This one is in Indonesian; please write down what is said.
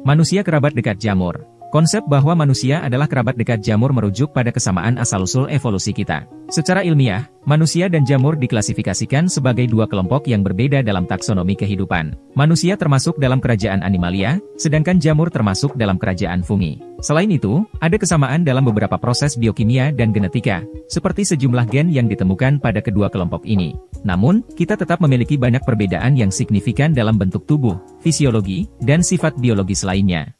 Manusia kerabat dekat jamur. Konsep bahwa manusia adalah kerabat dekat jamur merujuk pada kesamaan asal-usul evolusi kita. Secara ilmiah, manusia dan jamur diklasifikasikan sebagai dua kelompok yang berbeda dalam taksonomi kehidupan. Manusia termasuk dalam kerajaan animalia, sedangkan jamur termasuk dalam kerajaan fungi. Selain itu, ada kesamaan dalam beberapa proses biokimia dan genetika, seperti sejumlah gen yang ditemukan pada kedua kelompok ini. Namun, kita tetap memiliki banyak perbedaan yang signifikan dalam bentuk tubuh, fisiologi, dan sifat biologis lainnya.